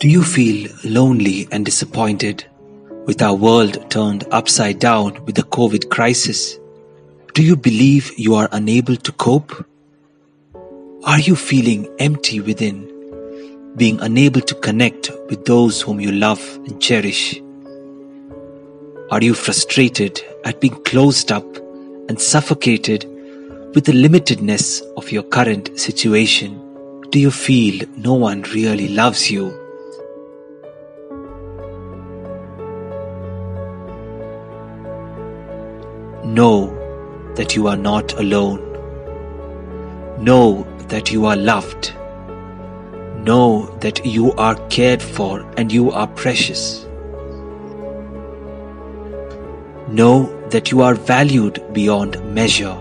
Do you feel lonely and disappointed with our world turned upside down with the COVID crisis? Do you believe you are unable to cope? Are you feeling empty within, being unable to connect with those whom you love and cherish? Are you frustrated at being closed up and suffocated with the limitedness of your current situation? Do you feel no one really loves you? Know that you are not alone. Know that you are loved. Know that you are cared for and you are precious. Know that you are valued beyond measure.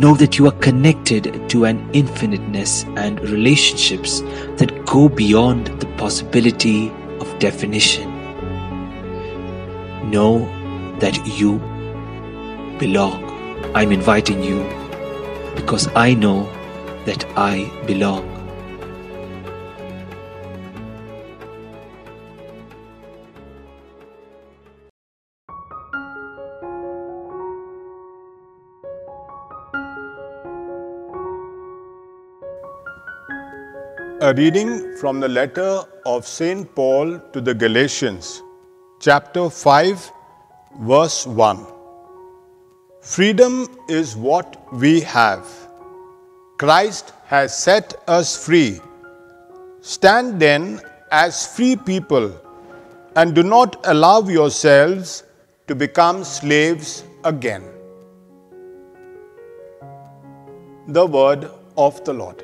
Know that you are connected to an infiniteness and relationships that go beyond the possibility of definition. Know that you belong. I'm inviting you because I know that I belong. A reading from the letter of St. Paul to the Galatians, chapter 5, verse 1. Freedom is what we have. Christ has set us free. Stand then as free people and do not allow yourselves to become slaves again. The word of the Lord.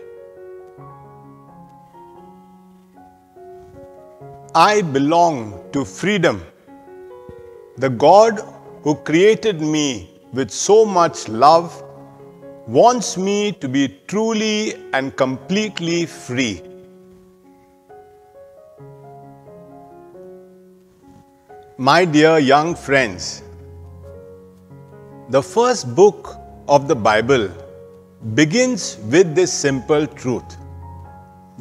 I belong to freedom. The God who created me with so much love wants me to be truly and completely free. My dear young friends, the first book of the Bible begins with this simple truth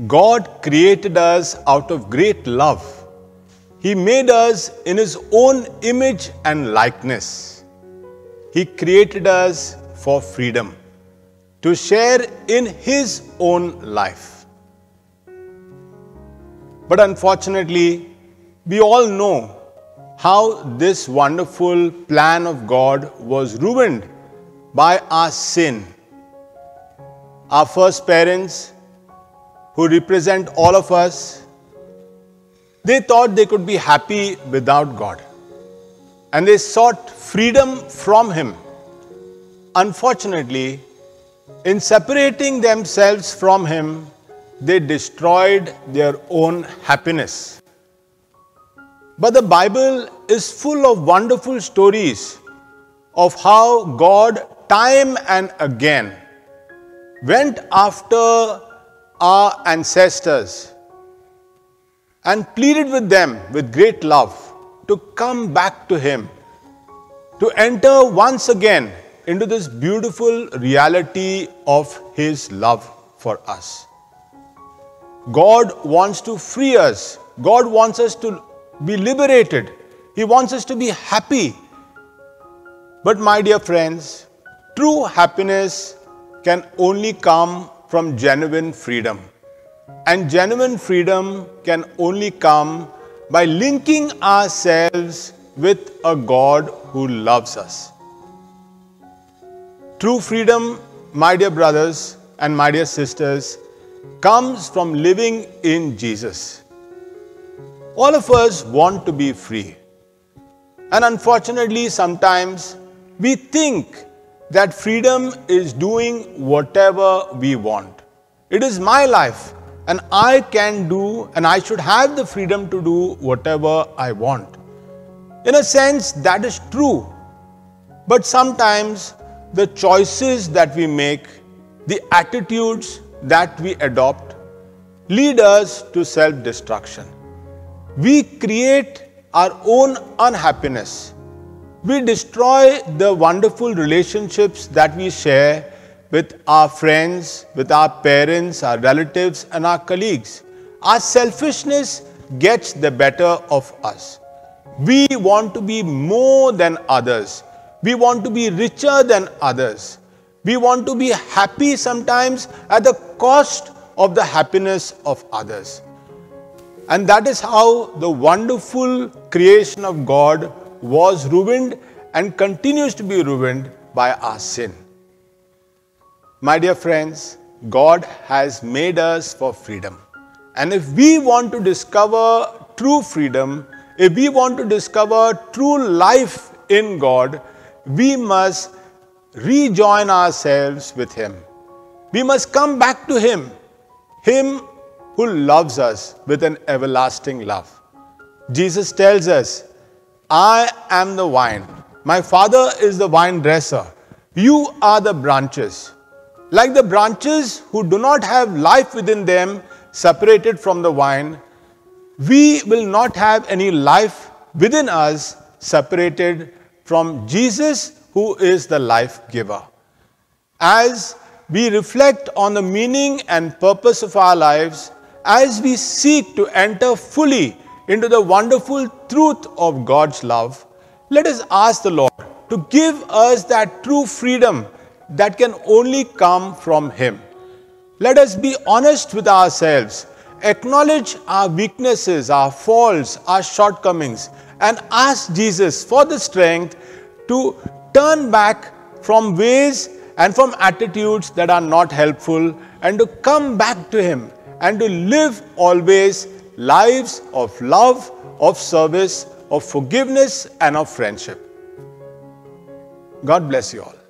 God created us out of great love. He made us in His own image and likeness. He created us for freedom, to share in His own life. But unfortunately, we all know how this wonderful plan of God was ruined by our sin. Our first parents who represent all of us, they thought they could be happy without God. And they sought freedom from Him. Unfortunately, in separating themselves from Him, they destroyed their own happiness. But the Bible is full of wonderful stories of how God, time and again, went after our ancestors and pleaded with them with great love to come back to Him, to enter once again into this beautiful reality of His love for us. God wants to free us, God wants us to be liberated, He wants us to be happy. But, my dear friends, true happiness can only come from genuine freedom. And genuine freedom can only come by linking ourselves with a God who loves us. True freedom, my dear brothers and my dear sisters, comes from living in Jesus. All of us want to be free. And unfortunately, sometimes we think that freedom is doing whatever we want. It is my life and I can do and I should have the freedom to do whatever I want. In a sense, that is true. But sometimes the choices that we make, the attitudes that we adopt, lead us to self destruction. We create our own unhappiness we destroy the wonderful relationships that we share with our friends, with our parents, our relatives, and our colleagues. our selfishness gets the better of us. We want to be more than others. We want to be richer than others. We want to be happy sometimes at the cost of the happiness of others. And that is how the wonderful creation of God was ruined and continues to be ruined by our sin. My dear friends, God has made us for freedom. And if we want to discover true freedom, if we want to discover true life in God, we must rejoin ourselves with Him. We must come back to Him, Him who loves us with an everlasting love. Jesus tells us, I am the vine, my Father is the vine dresser, you are the branches. Like the branches who do not have life within them, separated from the vine, we will not have any life within us separated from Jesus, who is the life giver. As we reflect on the meaning and purpose of our lives, as we seek to enter fully into the wonderful truth of God's love, let us ask the Lord to give us that true freedom that can only come from Him. Let us be honest with ourselves, acknowledge our weaknesses, our faults, our shortcomings, and ask Jesus for the strength to turn back from ways and from attitudes that are not helpful and to come back to Him and to live always lives of love, of service, of forgiveness, and of friendship. God bless you all.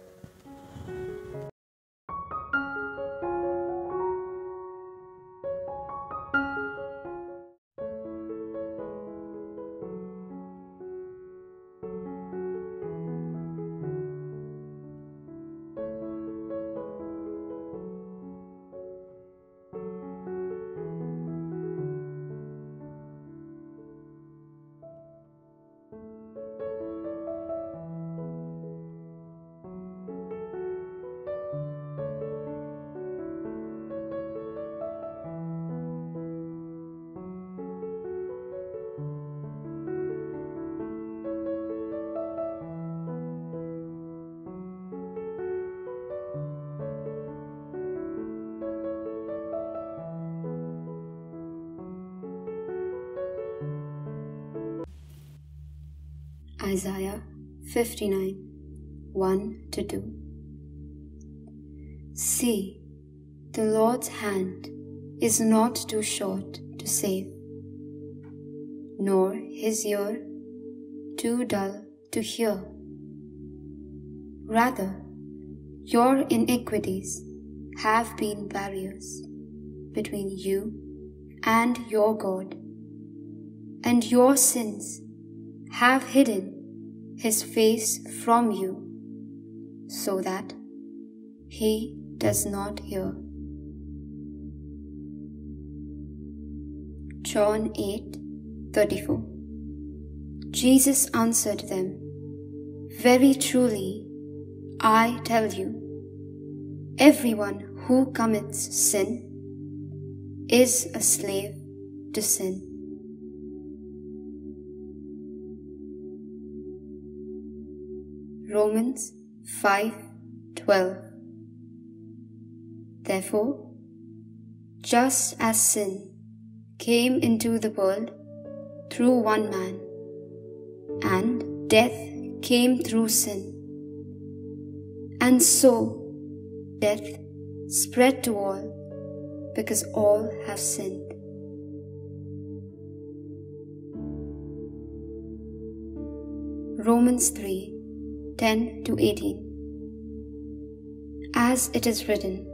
59 1 to 2. See, the Lord's hand is not too short to save, nor his ear too dull to hear. Rather, your iniquities have been barriers between you and your God, and your sins have hidden his face from you so that he does not hear. John 8 34 Jesus answered them, Very truly, I tell you, everyone who commits sin is a slave to sin. Romans 5:12 Therefore just as sin came into the world through one man and death came through sin and so death spread to all because all have sinned. Romans 3 10 to 18. As it is written,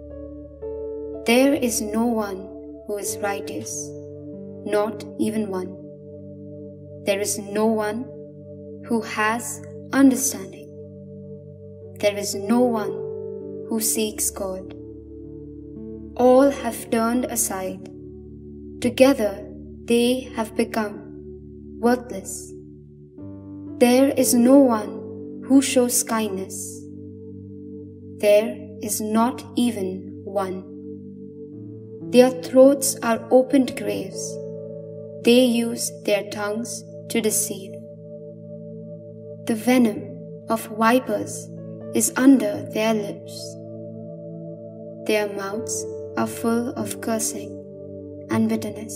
There is no one who is righteous, not even one. There is no one who has understanding. There is no one who seeks God. All have turned aside. Together they have become worthless. There is no one who shows kindness. There is not even one. Their throats are opened graves. They use their tongues to deceive. The venom of vipers is under their lips. Their mouths are full of cursing and bitterness.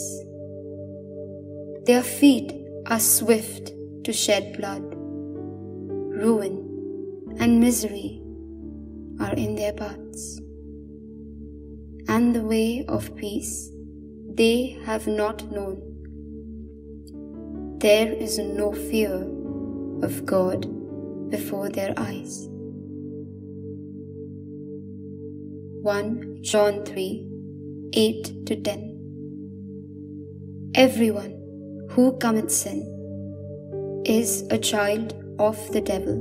Their feet are swift to shed blood. Ruin and misery are in their paths. And the way of peace they have not known. There is no fear of God before their eyes. 1 John 3 8 to 10. Everyone who commits sin is a child of the devil,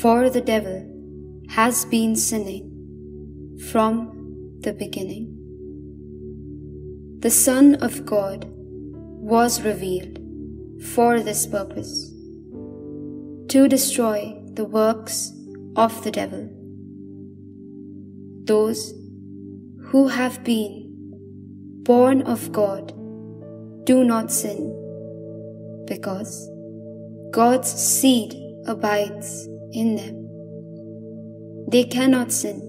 for the devil has been sinning from the beginning. The Son of God was revealed for this purpose to destroy the works of the devil. Those who have been born of God do not sin, because God's seed abides in them. They cannot sin,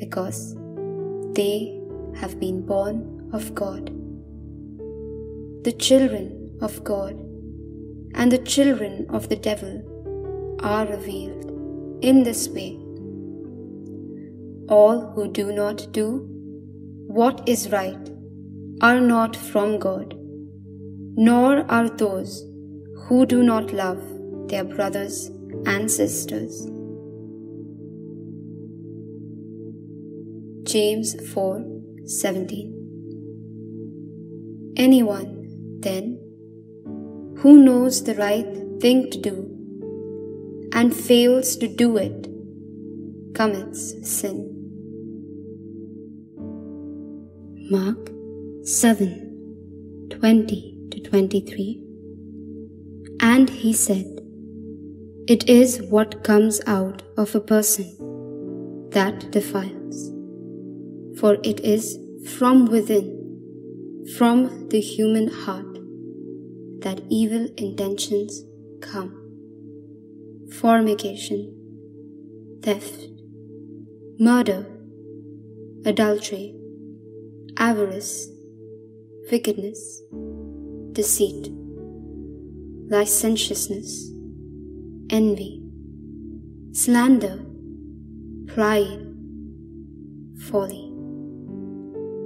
because they have been born of God. The children of God and the children of the devil are revealed in this way all who do not do what is right are not from God, nor are those who do not love their brothers and sisters. James 4:17 Anyone then who knows the right thing to do and fails to do it commits sin. Mark 7 20 to 23. And he said, It is what comes out of a person that defiles. For it is from within, from the human heart, that evil intentions come fornication, theft, murder, adultery avarice, wickedness, deceit, licentiousness, envy, slander, pride, folly.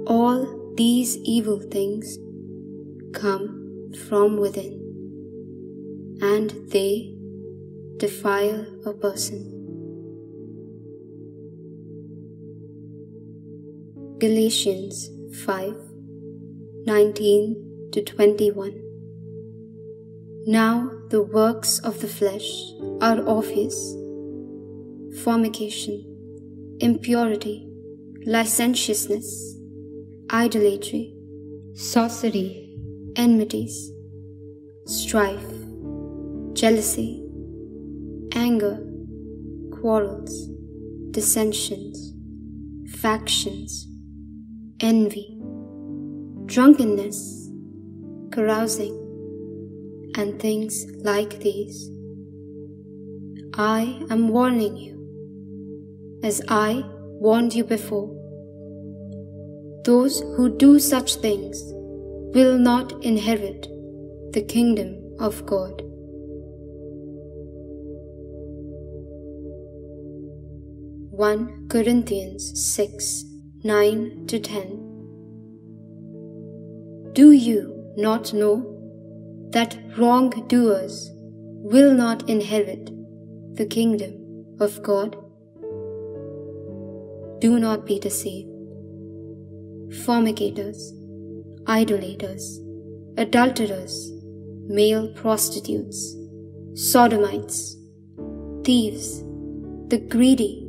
All these evil things come from within and they defile a person. Galatians 5 19 to 21. Now the works of the flesh are obvious fornication, impurity, licentiousness, idolatry, sorcery, enmities, strife, jealousy, anger, quarrels, dissensions, factions envy, drunkenness, carousing, and things like these. I am warning you, as I warned you before. Those who do such things will not inherit the kingdom of God. One Corinthians six 9 to 10. Do you not know that wrongdoers will not inherit the kingdom of God? Do not be deceived. Fornicators, idolaters, adulterers, male prostitutes, sodomites, thieves, the greedy,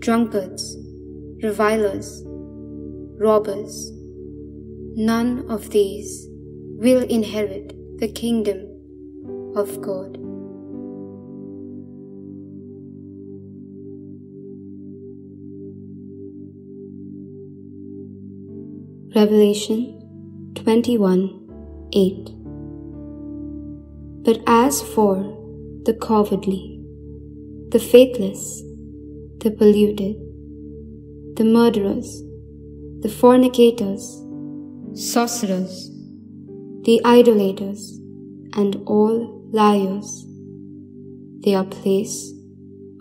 drunkards, revilers, robbers. None of these will inherit the kingdom of God. Revelation 21 8. But as for the cowardly, the faithless, the polluted, the murderers, the fornicators, sorcerers, the idolaters, and all liars, their place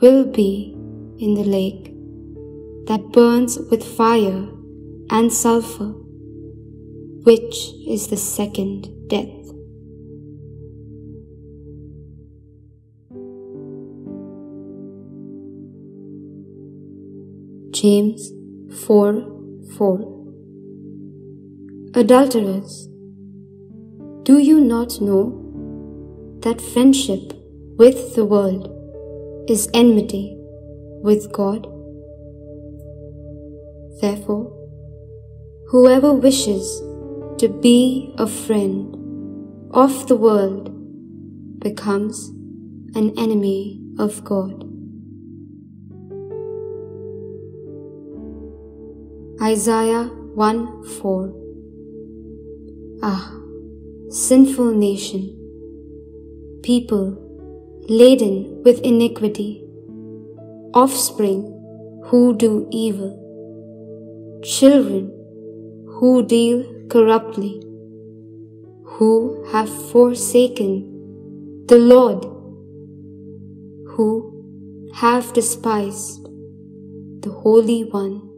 will be in the lake that burns with fire and sulfur, which is the second death. James 4 4 Adulterers, do you not know that friendship with the world is enmity with God? Therefore, whoever wishes to be a friend of the world becomes an enemy of God. Isaiah 1 4 Ah, sinful nation, people laden with iniquity, offspring who do evil children who deal corruptly, who have forsaken the Lord, who have despised the Holy One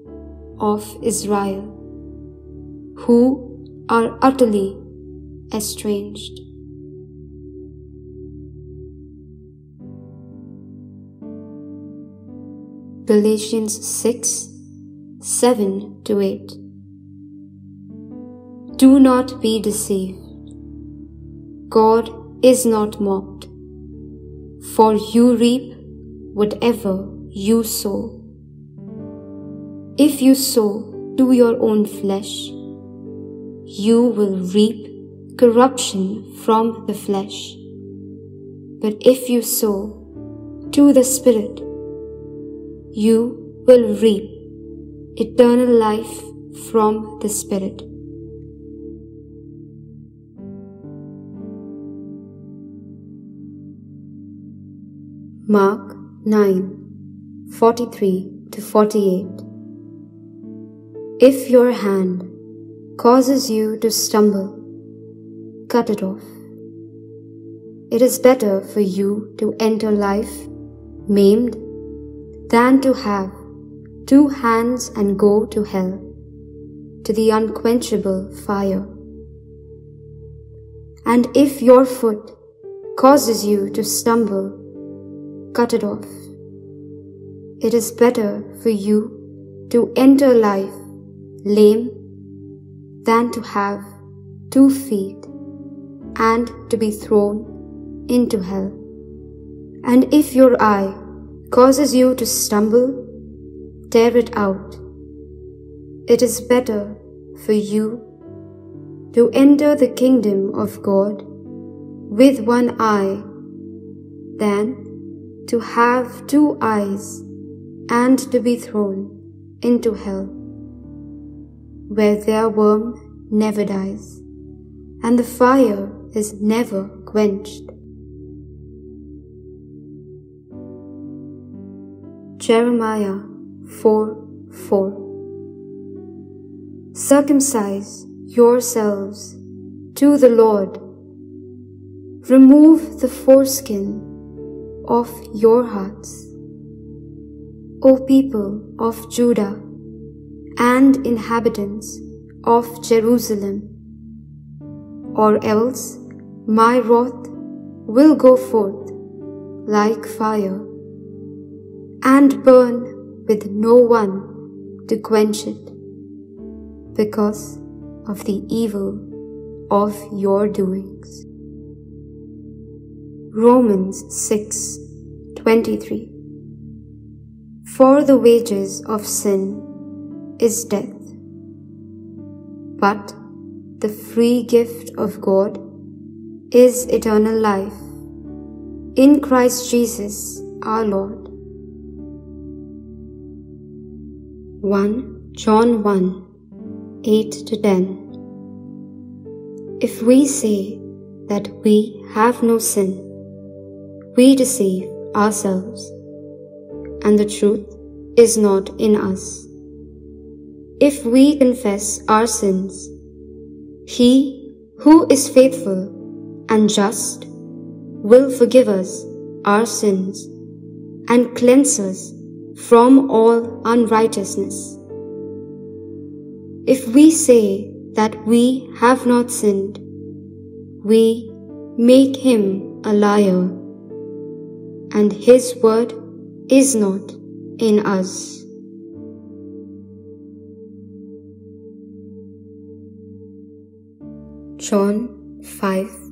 of Israel, who are utterly estranged. Galatians 6 7 to 8. Do not be deceived. God is not mocked. For you reap whatever you sow. If you sow to your own flesh, you will reap corruption from the flesh. But if you sow to the Spirit, you will reap eternal life from the Spirit. Mark 9 43 to 48. If your hand causes you to stumble, cut it off. It is better for you to enter life maimed than to have two hands and go to hell, to the unquenchable fire. And if your foot causes you to stumble, cut it off. It is better for you to enter life lame than to have two feet and to be thrown into hell. And if your eye causes you to stumble, tear it out. It is better for you to enter the kingdom of God with one eye than to have two eyes and to be thrown into hell, where their worm never dies and the fire is never quenched. Jeremiah 4 4 Circumcise yourselves to the Lord. Remove the foreskin of your hearts. O people of Judah and inhabitants of Jerusalem, or else my wrath will go forth like fire and burn with no one to quench it because of the evil of your doings. Romans 6:23 For the wages of sin is death but the free gift of God is eternal life in Christ Jesus our Lord. 1 John 1 8 to 10 If we say that we have no sin, we deceive ourselves, and the truth is not in us. If we confess our sins, He who is faithful and just will forgive us our sins and cleanse us from all unrighteousness. If we say that we have not sinned, we make him a liar, and his word is not in us. John 5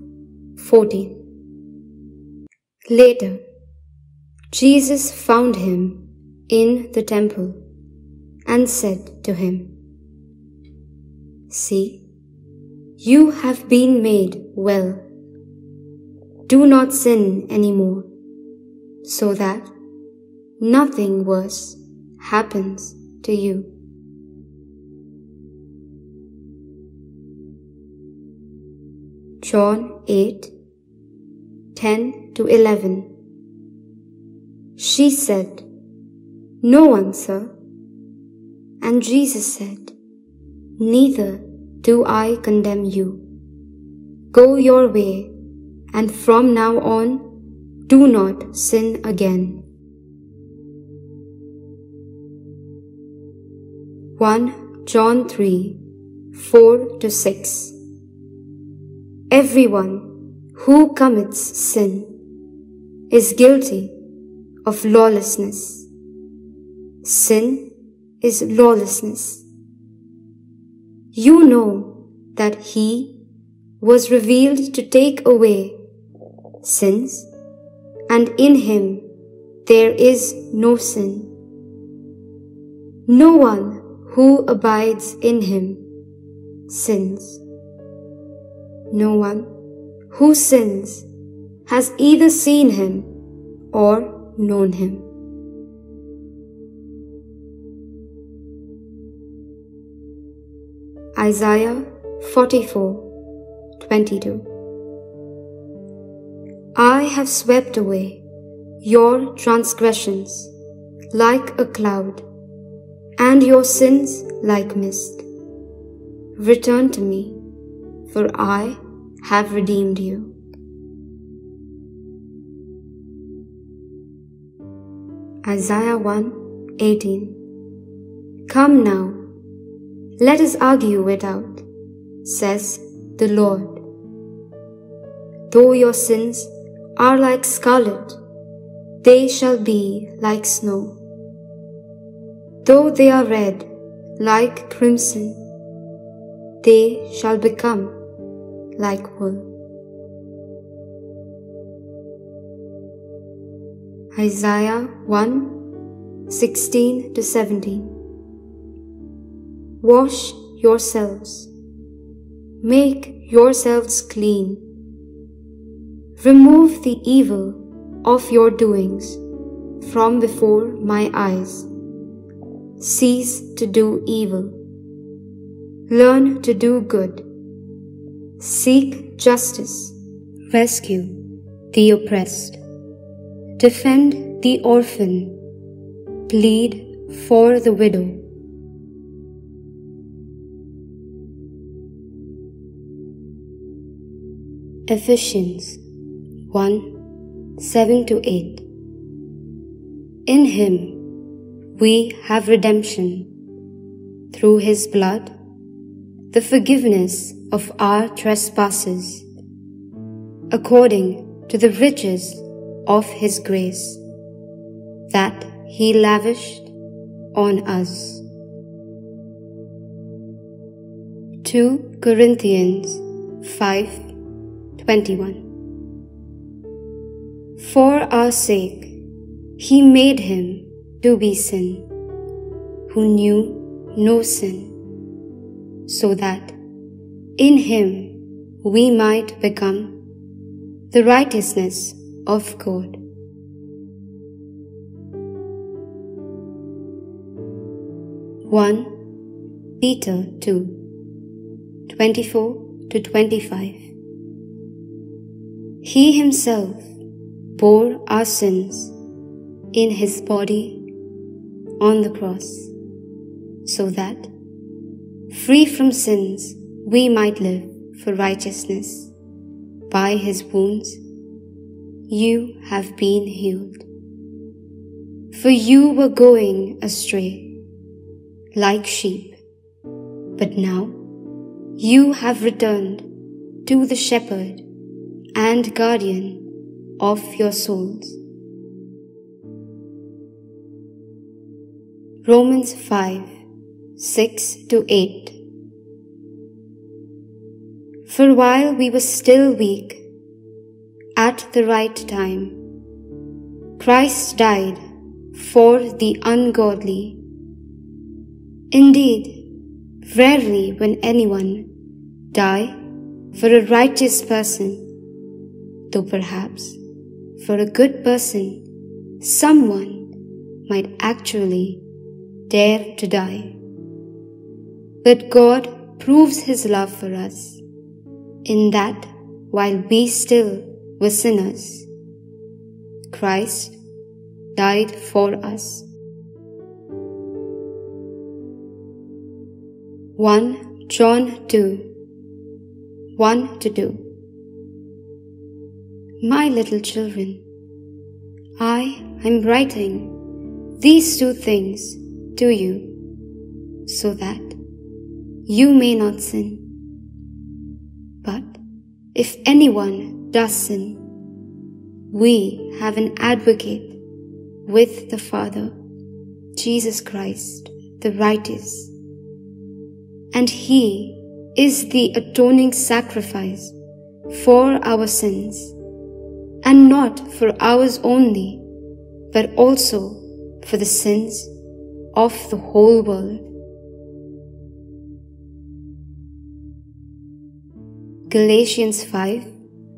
14 Later, Jesus found him in the temple and said to him, See, you have been made well. Do not sin anymore, so that nothing worse happens to you. John 8 10 to 11 she said, No one, sir. And Jesus said, Neither do I condemn you. Go your way, and from now on, do not sin again. 1 John 3 4 to 6 Everyone who commits sin is guilty of lawlessness. Sin is lawlessness. You know that He was revealed to take away sins, and in Him there is no sin. No one who abides in Him sins. No one who sins has either seen Him or known him. Isaiah 44 22 I have swept away your transgressions like a cloud, and your sins like mist. Return to me, for I have redeemed you. Isaiah 1 18. Come now, let us argue it out, says the Lord. Though your sins are like scarlet, they shall be like snow. Though they are red like crimson, they shall become like wool. Isaiah 1 16 to 17. Wash yourselves, make yourselves clean. Remove the evil of your doings from before my eyes. Cease to do evil. Learn to do good. Seek justice. Rescue the oppressed Defend the orphan. Plead for the widow. Ephesians 1 7 to 8. In Him we have redemption through His blood, the forgiveness of our trespasses, according to the riches of His grace that He lavished on us. 2 Corinthians 5:21 For our sake he made him to be sin who knew no sin so that in him we might become the righteousness of God. One Peter two 24 to 25. He himself bore our sins in his body on the cross, so that, free from sins, we might live for righteousness. By his wounds, you have been healed. For you were going astray, like sheep, but now you have returned to the shepherd and guardian of your souls. Romans 5 6 to 8 For while we were still weak, at the right time, Christ died for the ungodly. Indeed, rarely when anyone die for a righteous person, though perhaps for a good person, someone might actually dare to die. But God proves His love for us in that while we still were sinners, Christ died for us. 1 John 2 1 to 2 My little children, I am writing these two things to you so that you may not sin. If anyone does sin, we have an advocate with the Father, Jesus Christ, the righteous. And He is the atoning sacrifice for our sins, and not for ours only, but also for the sins of the whole world. Galatians 5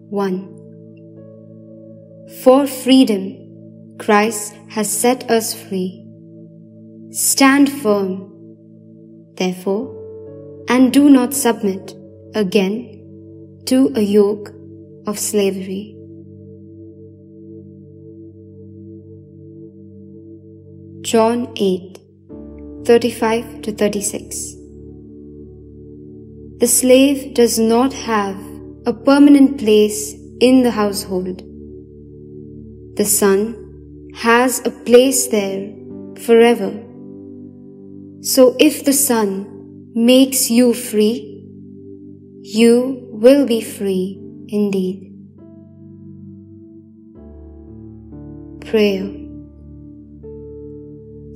1 For freedom Christ has set us free. Stand firm, therefore, and do not submit again to a yoke of slavery. John 8 35 to 36 The slave does not have a permanent place in the household. The son has a place there forever. So if the Son makes you free, you will be free indeed. Prayer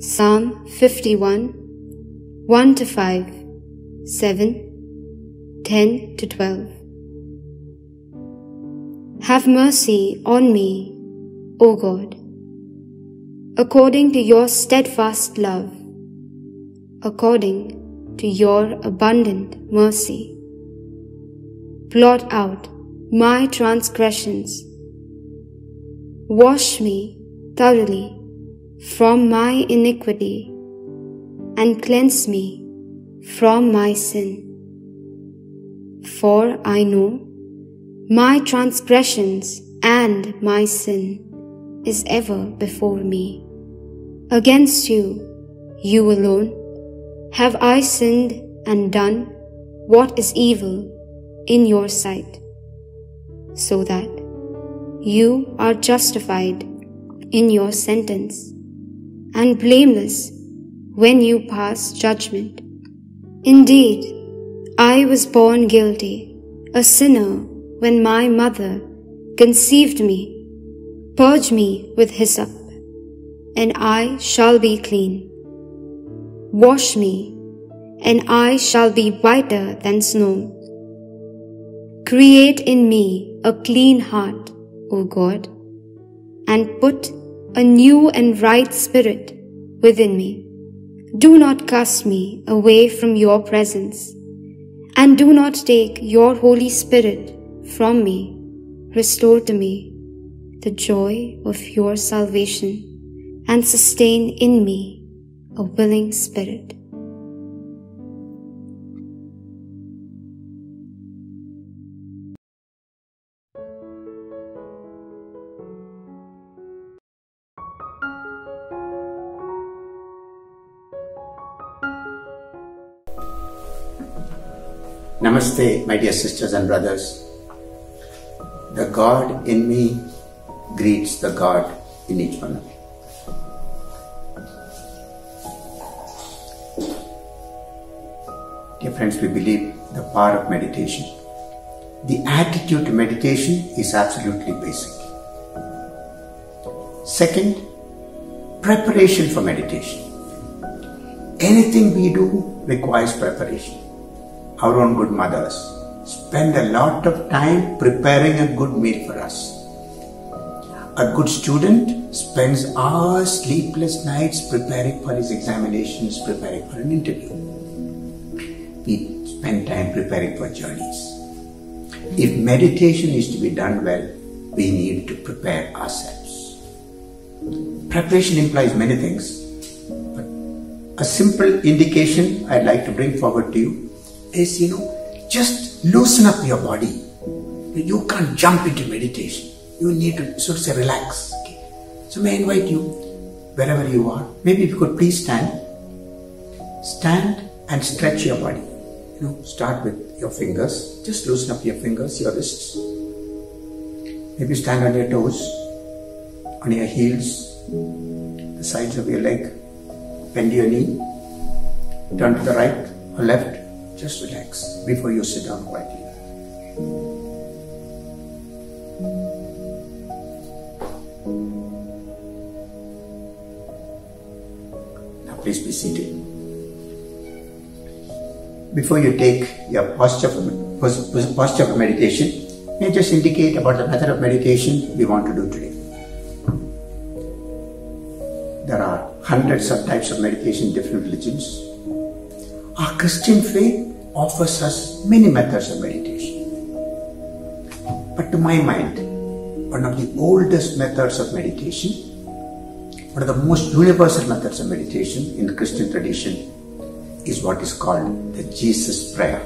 Psalm 51 1 to 5 7 10 to 12 Have mercy on me, O God according to your steadfast love, according to your abundant mercy. Blot out my transgressions. Wash me thoroughly from my iniquity and cleanse me from my sin. For I know my transgressions and my sin is ever before me. Against you, you alone, have I sinned and done what is evil in your sight, so that you are justified in your sentence and blameless when you pass judgment. Indeed, I was born guilty, a sinner when my mother conceived me. Purge me with hyssop, and I shall be clean. Wash me, and I shall be whiter than snow. Create in me a clean heart, O God, and put a new and right spirit within me. Do not cast me away from your presence, and do not take your Holy Spirit from me. Restore to me the joy of your salvation and sustain in me a willing spirit. Namaste, my dear sisters and brothers. The God in me greets the God in each one of you. Dear friends, we believe the power of meditation. The attitude to meditation is absolutely basic. Second, preparation for meditation. Anything we do requires preparation. Our own good mothers spend a lot of time preparing a good meal for us. A good student spends hours, sleepless nights preparing for his examinations, preparing for an interview. We spend time preparing for journeys. If meditation is to be done well, we need to prepare ourselves. Preparation implies many things, but a simple indication I'd like to bring forward to you is, you know, just loosen up your body. You can't jump into meditation. You need to sort of say relax. Okay? So may I invite you, wherever you are, maybe if you could please stand. Stand and stretch your body. You know, start with your fingers. Just loosen up your fingers, your wrists. Maybe stand on your toes, on your heels, the sides of your leg. Bend your knee. Turn to the right or left. Just relax before you sit down quietly. Now please be seated. Before you take your posture for, pos- pos- posture for meditation, may just indicate about the method of meditation we want to do today. There are hundreds of types of meditation in different religions. Our Christian faith offers us many methods of meditation. But to my mind, one of the oldest methods of meditation, one of the most universal methods of meditation in the Christian tradition is what is called the Jesus Prayer.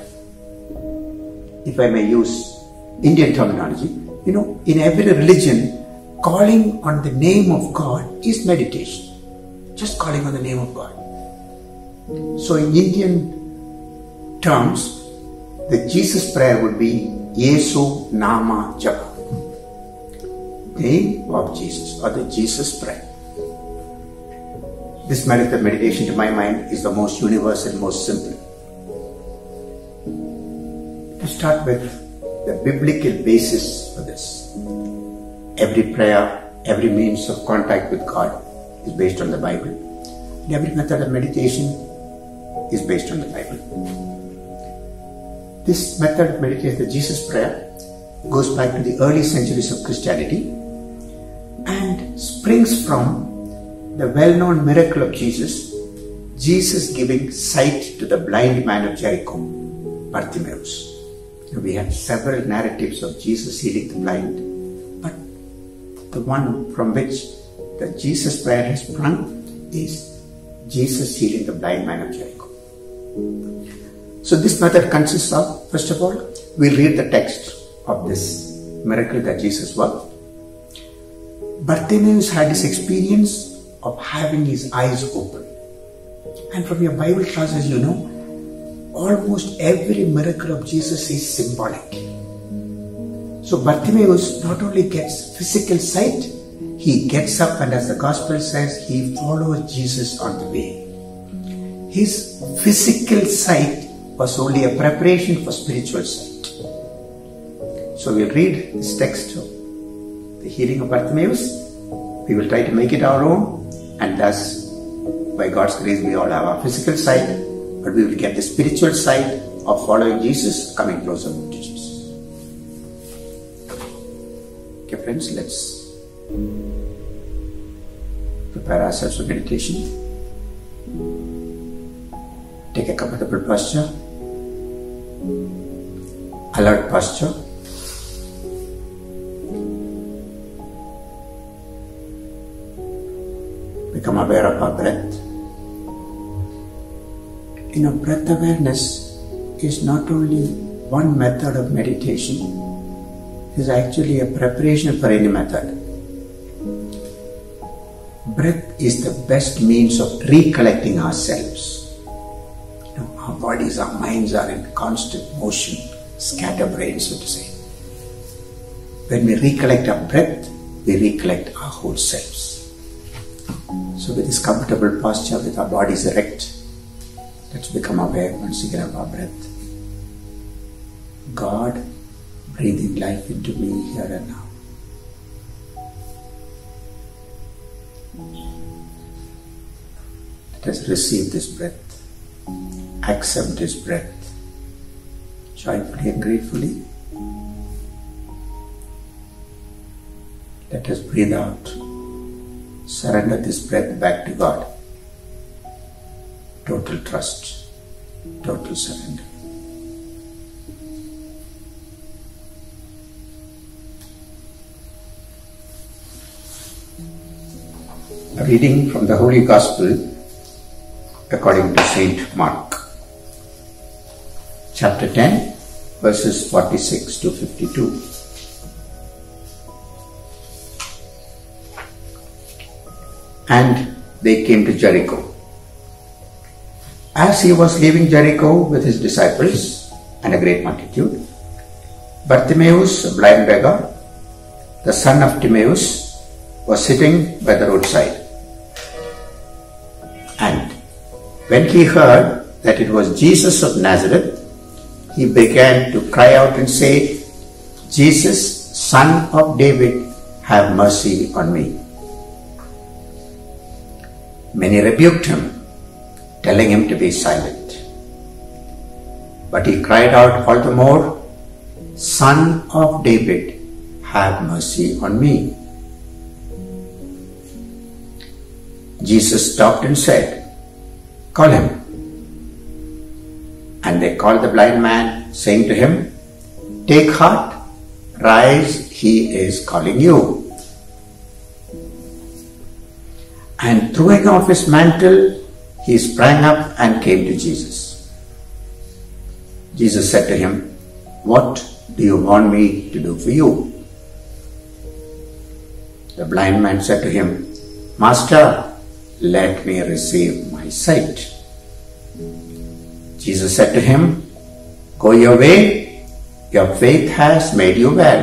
If I may use Indian terminology, you know, in every religion, calling on the name of God is meditation. Just calling on the name of God. So in Indian terms, the Jesus prayer would be Yesu Nama Japa. Name of Jesus or the Jesus prayer. This method of meditation, to my mind, is the most universal, most simple. To start with, the biblical basis for this. Every prayer, every means of contact with God is based on the Bible. And every method of meditation is based on the Bible. This method of meditation, the Jesus prayer, goes back to the early centuries of Christianity and springs from the well known miracle of Jesus, Jesus giving sight to the blind man of Jericho, Bartimaeus. We have several narratives of Jesus healing the blind, but the one from which the Jesus prayer has sprung is Jesus healing the blind man of Jericho. So, this method consists of, first of all, we'll read the text of this miracle that Jesus worked. Bartimaeus had this experience of having his eyes open. And from your Bible classes, you know, almost every miracle of Jesus is symbolic. So Bartimaeus not only gets physical sight, he gets up and as the gospel says, he follows Jesus on the way. His physical sight was only a preparation for spiritual sight. So we'll read this text the healing of Bartimaeus. We will try to make it our own, and thus, by God's grace, we all have our physical sight, but we will get the spiritual sight of following Jesus, coming closer to Jesus. Okay, friends, let's prepare ourselves for meditation. Take a comfortable posture, alert posture. Become aware of our breath. You know, breath awareness is not only one method of meditation, it is actually a preparation for any method. Breath is the best means of recollecting ourselves. Minds are in constant motion, scatterbrained, so to say. When we recollect our breath, we recollect our whole selves. So, with this comfortable posture, with our bodies erect, let's become aware once again of our breath. God breathing life into me here and now. Let us receive this breath, accept this breath joyfully and gratefully. Let us breathe out. Surrender this breath back to God. Total trust, total surrender. A reading from the Holy Gospel according to Saint Mark. Chapter 10, verses 46 to 52. And they came to Jericho. As he was leaving Jericho with his disciples and a great multitude, Bartimaeus, a blind beggar, the son of Timaeus, was sitting by the roadside. And when he heard that it was Jesus of Nazareth, he began to cry out and say, Jesus, son of David, have mercy on me. Many rebuked him, telling him to be silent. But he cried out all the more, Son of David, have mercy on me. Jesus stopped and said, Call him. And they called the blind man, saying to him, Take heart, rise, he is calling you. And throwing off his mantle, he sprang up and came to Jesus. Jesus said to him, What do you want me to do for you? The blind man said to him, Master, let me receive my sight. Jesus said to him, Go your way, your faith has made you well.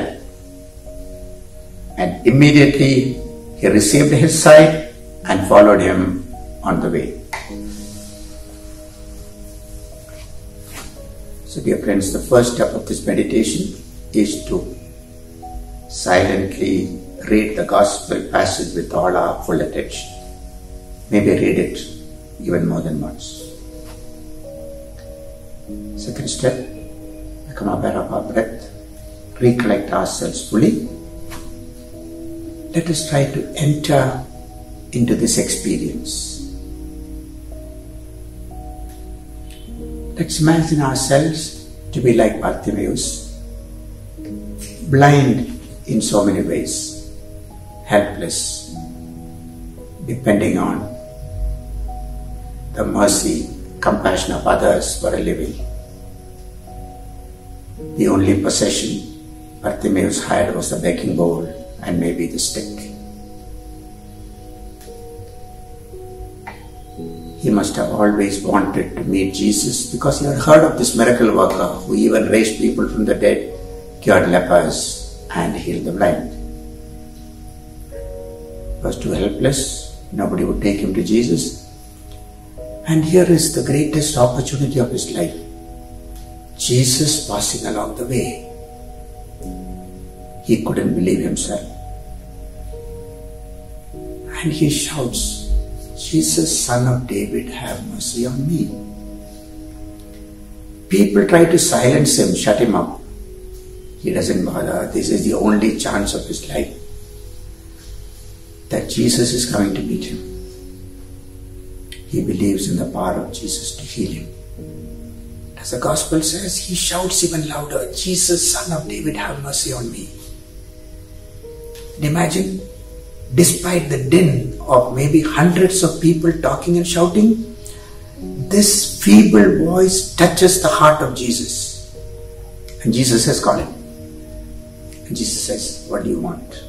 And immediately he received his sight and followed him on the way. So, dear friends, the first step of this meditation is to silently read the gospel passage with all our full attention. Maybe read it even more than once. Second step, become aware of our breath, recollect ourselves fully. Let us try to enter into this experience. Let's imagine ourselves to be like Bartimaeus, blind in so many ways, helpless, depending on the mercy, compassion of others for a living. The only possession Bartimaeus had was the begging bowl and maybe the stick. He must have always wanted to meet Jesus because he had heard of this miracle worker who even raised people from the dead, cured lepers, and healed the blind. He was too helpless, nobody would take him to Jesus. And here is the greatest opportunity of his life Jesus passing along the way. He couldn't believe himself. And he shouts, Jesus, son of David, have mercy on me. People try to silence him, shut him up. He doesn't bother. This is the only chance of his life that Jesus is coming to meet him. He believes in the power of Jesus to heal him. As the gospel says, he shouts even louder, Jesus, son of David, have mercy on me. And imagine, despite the din of maybe hundreds of people talking and shouting, this feeble voice touches the heart of Jesus. And Jesus says, Call him. And Jesus says, What do you want?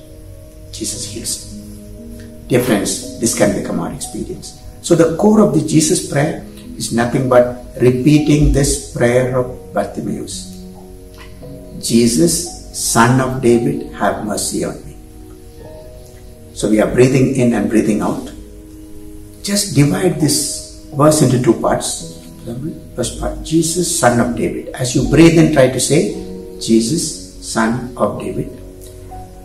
Jesus heals him. Dear friends, this can become our experience. So, the core of the Jesus prayer is nothing but repeating this prayer of Bartimaeus Jesus, Son of David, have mercy on me. So we are breathing in and breathing out. Just divide this verse into two parts. First part, Jesus, Son of David. As you breathe in, try to say, Jesus, Son of David.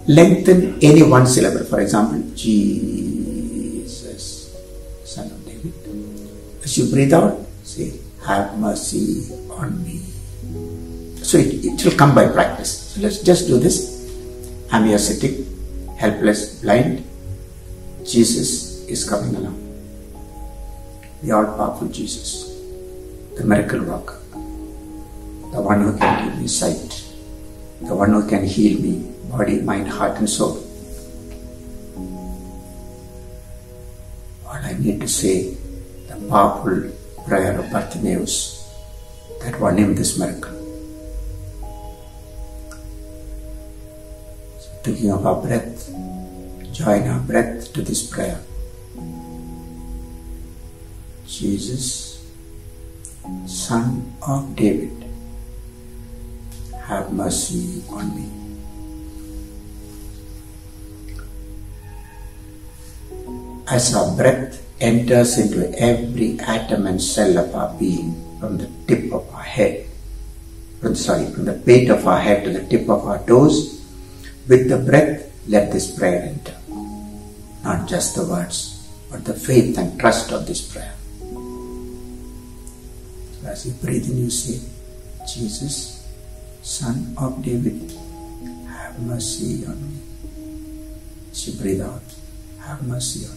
Lengthen any one syllable. For example, Jesus, you breathe out, say, Have mercy on me. So it, it will come by practice. So let's just do this. I'm sitting, helpless, blind. Jesus is coming along. The all powerful Jesus, the miracle worker, the one who can give me sight, the one who can heal me, body, mind, heart, and soul. All I need to say, powerful prayer of Bartimaeus that won him this miracle. taking of our breath, join our breath to this prayer. Jesus, Son of David, have mercy on me. As our breath enters into every atom and cell of our being, from the tip of our head, from, sorry, from the pit of our head to the tip of our toes, with the breath, let this prayer enter. Not just the words, but the faith and trust of this prayer. So as you breathe in, you say, Jesus, Son of David, have mercy on me. As you breathe out, have mercy on me.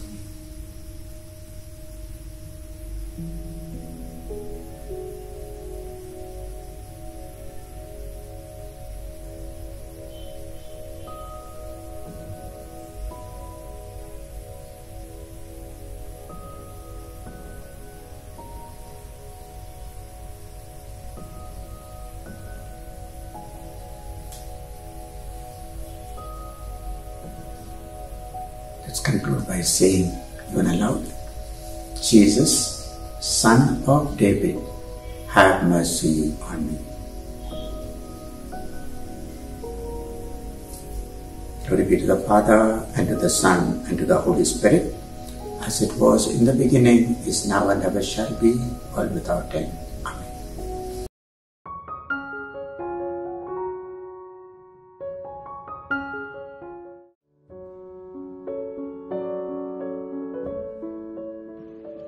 Let's conclude by saying, even aloud, Jesus, Son of David, have mercy on me. Glory be to the Father, and to the Son, and to the Holy Spirit, as it was in the beginning, is now, and ever shall be, world without end.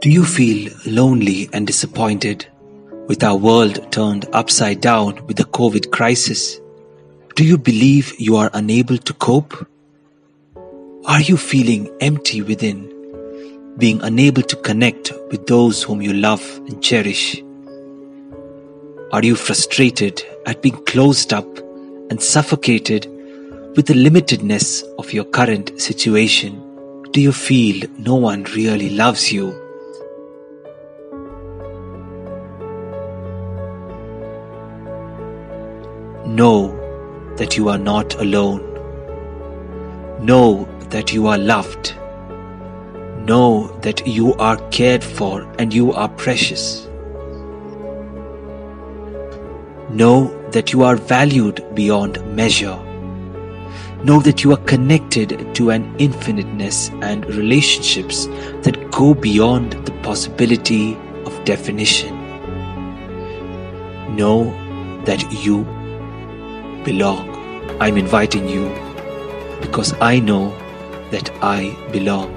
Do you feel lonely and disappointed with our world turned upside down with the COVID crisis? Do you believe you are unable to cope? Are you feeling empty within, being unable to connect with those whom you love and cherish? Are you frustrated at being closed up and suffocated with the limitedness of your current situation? Do you feel no one really loves you? Know that you are not alone. Know that you are loved. Know that you are cared for and you are precious. Know that you are valued beyond measure. Know that you are connected to an infiniteness and relationships that go beyond the possibility of definition. Know that you belong. I'm inviting you because I know that I belong.